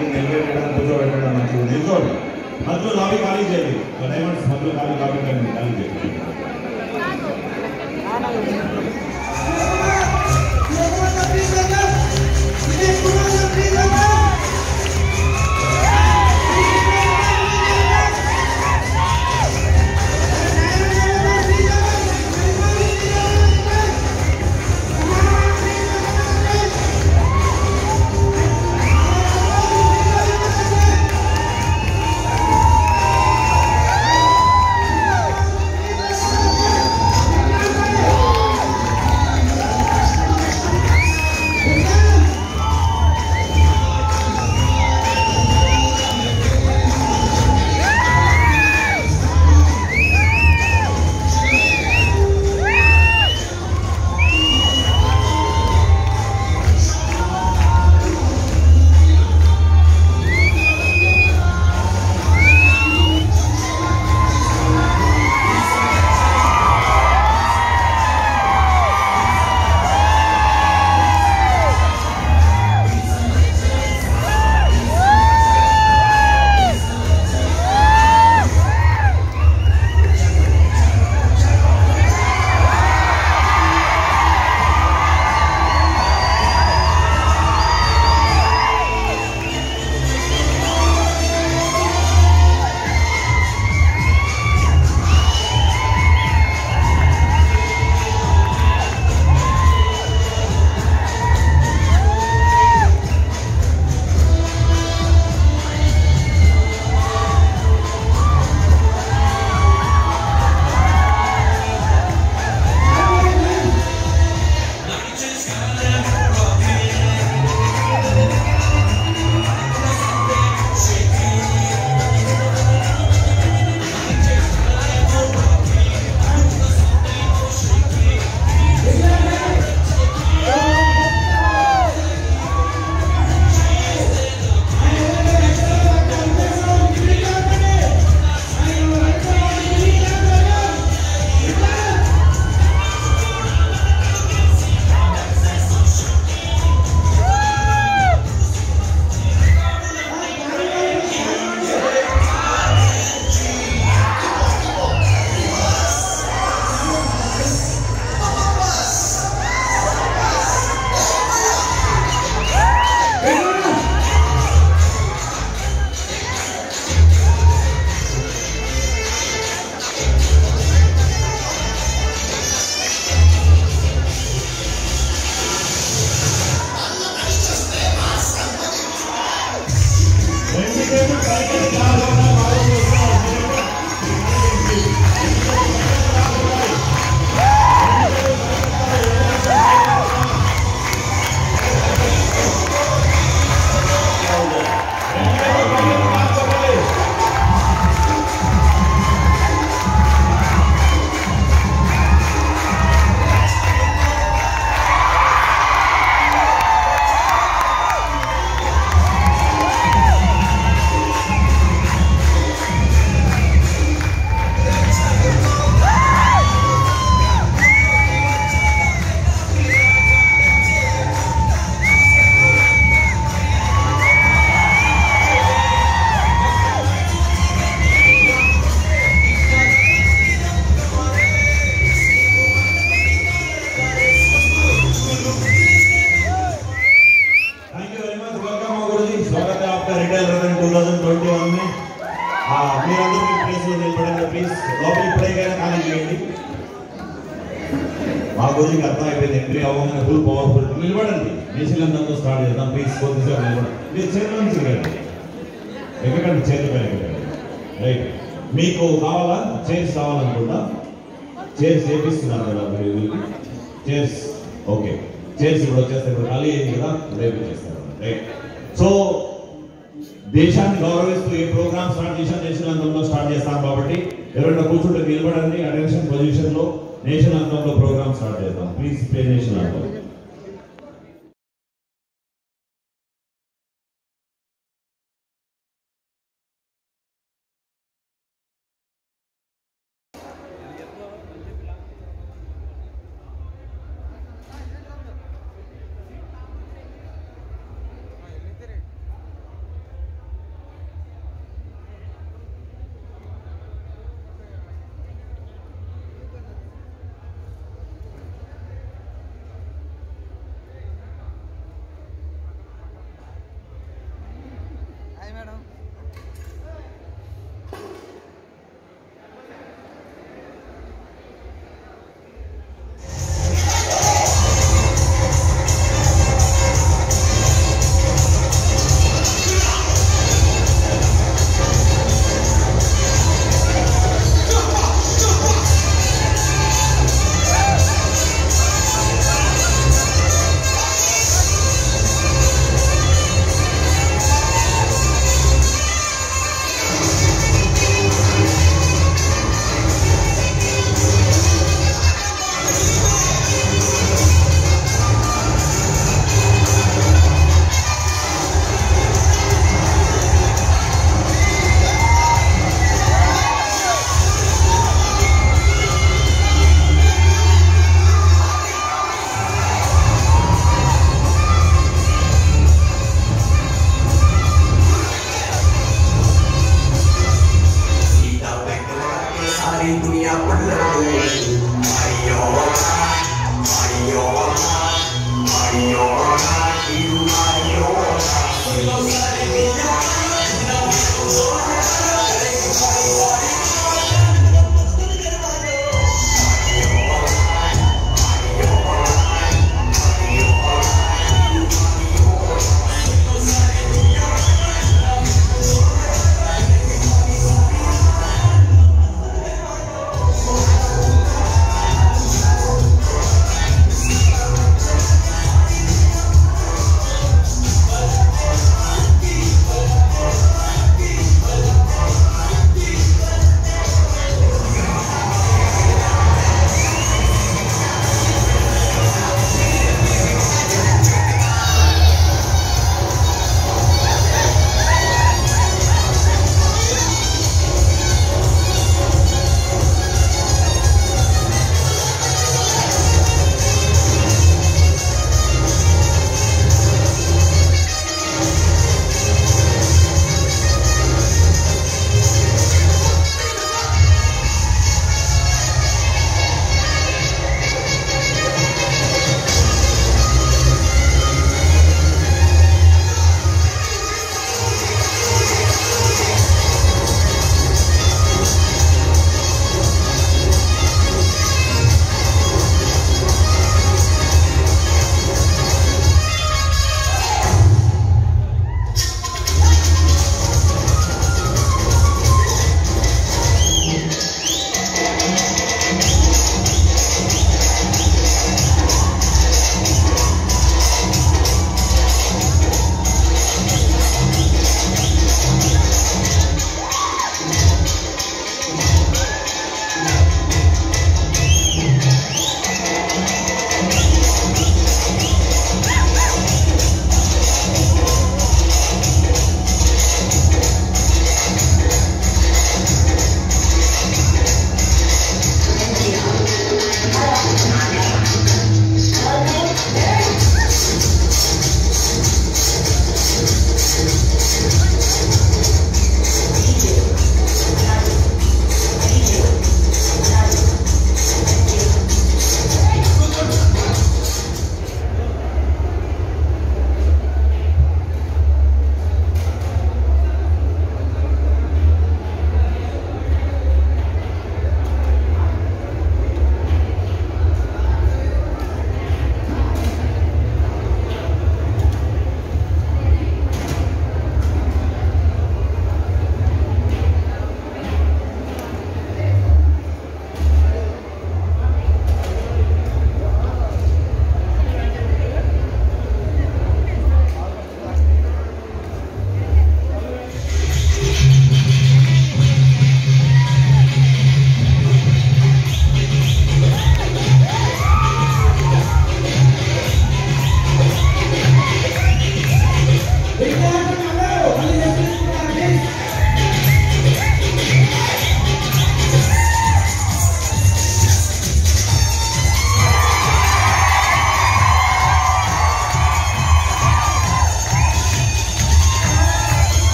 Timing railway madam પૂછો madam નથી દેખો હજુ લાવી કાઢી છે બનાવટ હજુ લાવી કાઢી કાઢી છે నిలబడండి. నేషనల్ స్టార్ట్ చేద్దాం. ప్లీజ్ కొద్దిసేపు నిలబడండి. మీరు చేతుల నుంచి రండి ఎక్కడండి చైర్ పైన ఎక్కడండి రైట్ మీకు కావాలా? చైర్స్ కావాలనుకుంటా? చైర్స్ చేపిస్తున్నారు కదా మీరు వీళ్ళకి. చైర్స్ ఓకే చైర్స్ ఇప్పుడు వచ్చేస్తే ఇప్పుడు ఖాళీ అయింది కదా? రేపు చేస్తారు రైట్ సో దేశాన్ని గౌరవిస్తూ ఏ ప్రోగ్రామ్ స్టార్ట్ చేశాను నేషనల్ అంతంలో స్టార్ట్ చేస్తాం కాబట్టి ఎవరైనా కూర్చుంటే నిలబడండి. అటెన్షన్ పొజిషన్లో నేషనల్ అంతంలో ప్రోగ్రామ్ స్టార్ట్ చేద్దాం. Please play national anthem hi madam